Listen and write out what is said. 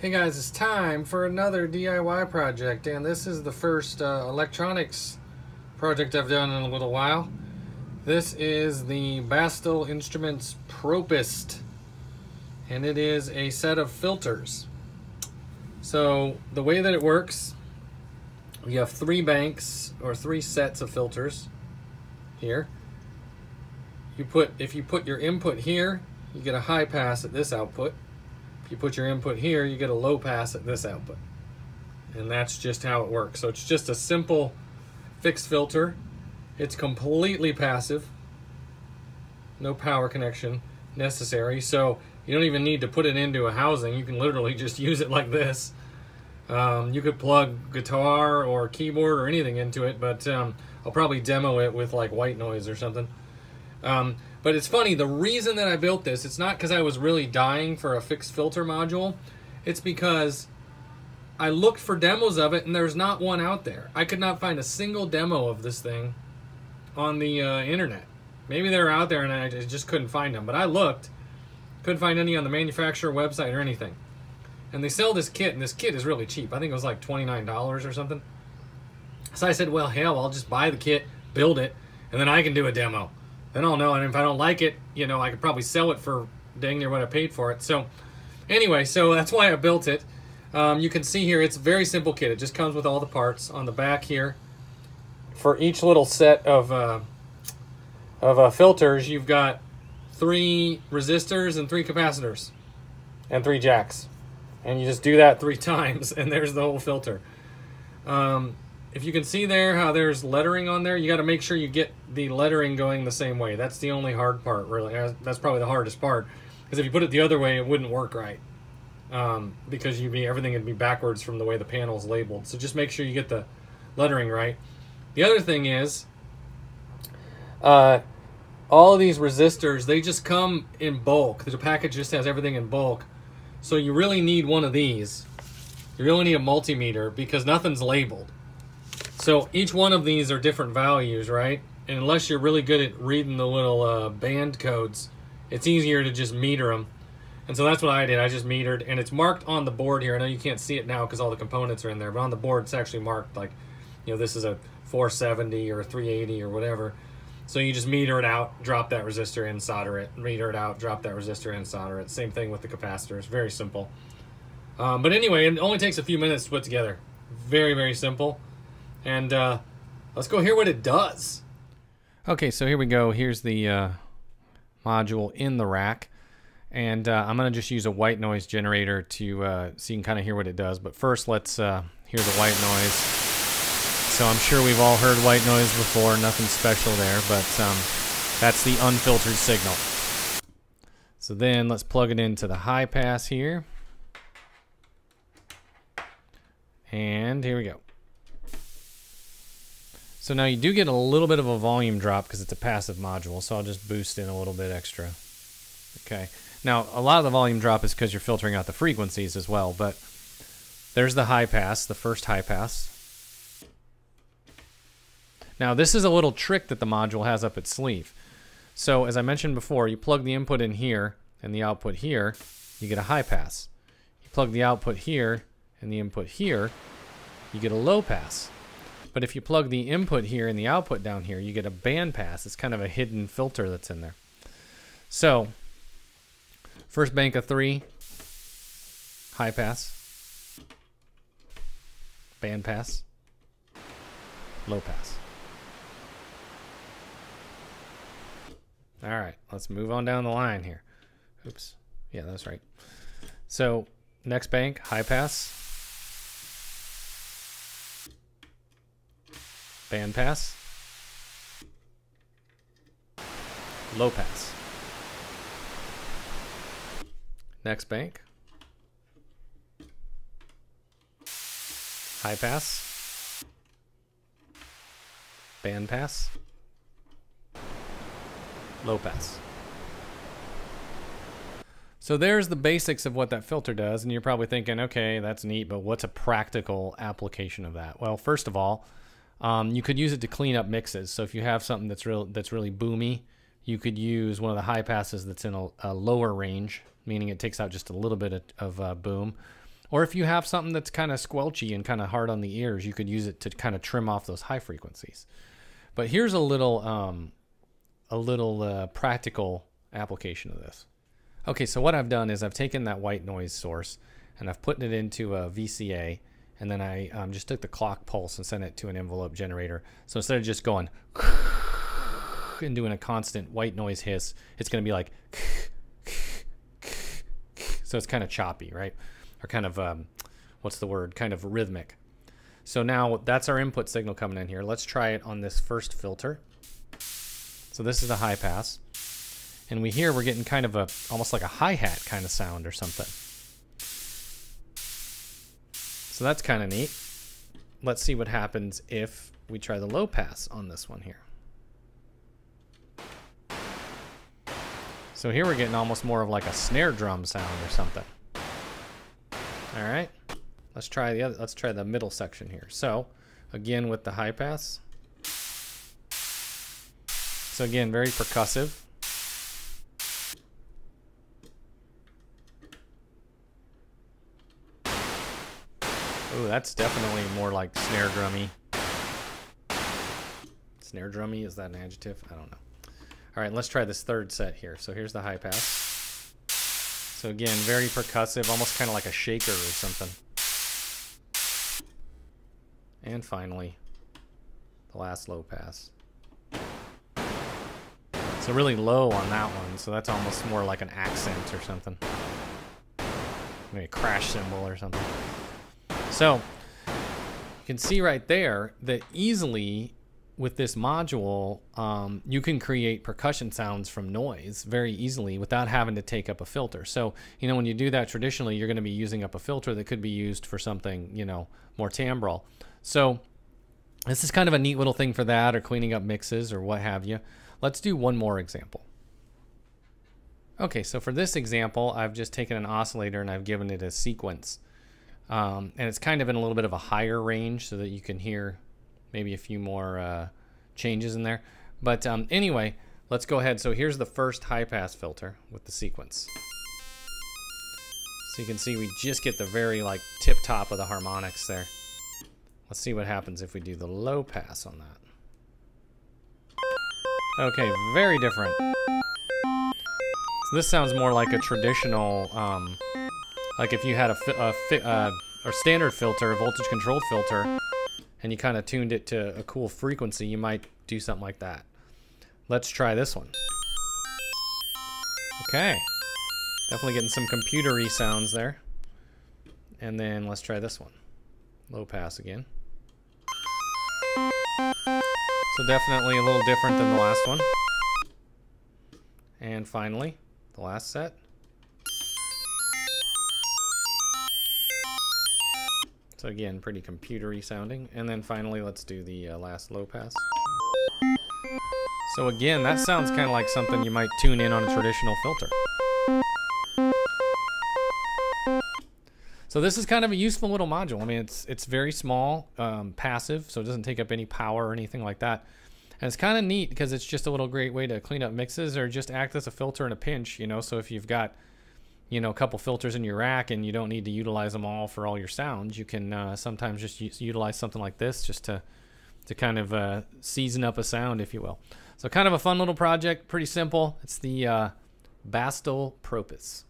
Hey guys, it's time for another DIY project, and this is the first uh, electronics project I've done in a little while. This is the Bastl Instruments Propust, and it is a set of filters. So the way that it works, we have three banks or three sets of filters here. You put if you put your input here, you get a high pass at this output you put your input here, you get a low pass at this output. And that's just how it works. So it's just a simple fixed filter. It's completely passive. No power connection necessary. So you don't even need to put it into a housing. You can literally just use it like this. Um, you could plug guitar or keyboard or anything into it, but um, I'll probably demo it with like white noise or something. Um, but it's funny, the reason that I built this, it's not because I was really dying for a fixed filter module. It's because I looked for demos of it and there's not one out there. I could not find a single demo of this thing on the uh, internet. Maybe they're out there and I just couldn't find them. But I looked, couldn't find any on the manufacturer website or anything. And they sell this kit, and this kit is really cheap. I think it was like $29 or something. So I said, well, hell, I'll just buy the kit, build it, and then I can do a demo then I'll know. And if I don't like it, you know, I could probably sell it for dang near what I paid for it. So anyway, so that's why I built it. Um, you can see here, it's a very simple kit. It just comes with all the parts on the back here. For each little set of, uh, of uh, filters, you've got three resistors and three capacitors and three jacks. And you just do that three times, and there's the whole filter. Um, if you can see there how there's lettering on there, you got to make sure you get the lettering going the same way. That's the only hard part, really. That's probably the hardest part. Because if you put it the other way, it wouldn't work right. Um, because you'd be everything would be backwards from the way the panel is labeled. So just make sure you get the lettering right. The other thing is, uh, all of these resistors, they just come in bulk. The package just has everything in bulk. So you really need one of these. You really need a multimeter because nothing's labeled. So each one of these are different values, right? And unless you're really good at reading the little uh, band codes, it's easier to just meter them. And so that's what I did. I just metered, and it's marked on the board here. I know you can't see it now because all the components are in there, but on the board it's actually marked like, you know, this is a 470 or a 380 or whatever. So you just meter it out, drop that resistor in, solder it, meter it out, drop that resistor in, solder it. Same thing with the capacitors. Very simple. Um, but anyway, it only takes a few minutes to put together. Very, very simple. And uh, let's go hear what it does. Okay, so here we go. Here's the uh, module in the rack. And uh, I'm going to just use a white noise generator to uh, so you can kind of hear what it does. But first, let's uh, hear the white noise. So I'm sure we've all heard white noise before. Nothing special there, but um, that's the unfiltered signal. So then let's plug it into the high pass here. And here we go. So now you do get a little bit of a volume drop because it's a passive module, so I'll just boost in a little bit extra. Okay. Now, a lot of the volume drop is because you're filtering out the frequencies as well, but there's the high pass, the first high pass. Now, this is a little trick that the module has up its sleeve. So, as I mentioned before, you plug the input in here and the output here, you get a high pass. You plug the output here and the input here, you get a low pass. But if you plug the input here and the output down here, you get a band pass. It's kind of a hidden filter that's in there. So, first bank of three, high pass, band pass, low pass. All right, let's move on down the line here. Oops. Yeah, that's right. So, next bank, high pass, Band pass. Low pass. Next bank. High pass. Band pass. Low pass. So there's the basics of what that filter does, and you're probably thinking, okay, that's neat, but what's a practical application of that? Well, first of all, um, you could use it to clean up mixes. So if you have something that's real that's really boomy, you could use one of the high passes that's in a, a lower range, meaning it takes out just a little bit of, of uh, boom. Or if you have something that's kind of squelchy and kind of hard on the ears, you could use it to kind of trim off those high frequencies. But here's a little um, a little uh, practical application of this. Okay, so what I've done is I've taken that white noise source and I've put it into a VCA and then I um, just took the clock pulse and sent it to an envelope generator. So instead of just going and doing a constant white noise hiss, it's going to be like so it's kind of choppy, right? Or kind of um, what's the word? Kind of rhythmic. So now that's our input signal coming in here. Let's try it on this first filter. So this is the high pass. And we hear we're getting kind of a, almost like a hi-hat kind of sound or something. So that's kind of neat. Let's see what happens if we try the low pass on this one here. So here we're getting almost more of like a snare drum sound or something. All right, let's try the other, let's try the middle section here. So again with the high pass. So again, very percussive. That's definitely more like snare drummy. Snare drummy, is that an adjective? I don't know. All right, let's try this third set here. So here's the high pass. So again, very percussive, almost kind of like a shaker or something. And finally, the last low pass. So really low on that one, so that's almost more like an accent or something. Maybe a crash cymbal or something. So you can see right there that easily with this module, um, you can create percussion sounds from noise very easily without having to take up a filter. So, you know, when you do that traditionally, you're going to be using up a filter that could be used for something, you know, more timbral. So this is kind of a neat little thing for that or cleaning up mixes or what have you. Let's do one more example. Okay, so for this example, I've just taken an oscillator and I've given it a sequence. Um, and it's kind of in a little bit of a higher range so that you can hear maybe a few more uh, changes in there. But um, anyway, let's go ahead. So here's the first high pass filter with the sequence. So you can see we just get the very like tip top of the harmonics there. Let's see what happens if we do the low pass on that. Okay, very different. So this sounds more like a traditional um, like if you had a, a uh, or standard filter, a voltage controlled filter, and you kind of tuned it to a cool frequency, you might do something like that. Let's try this one. Okay. Definitely getting some computery sounds there. And then let's try this one. Low pass again. So definitely a little different than the last one. And finally, the last set. So again, pretty computery sounding. And then finally, let's do the uh, last low pass. So again, that sounds kind of like something you might tune in on a traditional filter. So this is kind of a useful little module. I mean, it's it's very small, um, passive, so it doesn't take up any power or anything like that. And it's kind of neat because it's just a little great way to clean up mixes or just act as a filter in a pinch, you know. So if you've got you know a couple filters in your rack and you don't need to utilize them all for all your sounds. You can uh, sometimes just utilize something like this just to to kind of uh, season up a sound if you will. So kind of a fun little project pretty simple. It's the uh, Bastl Propus